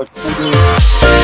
Bye.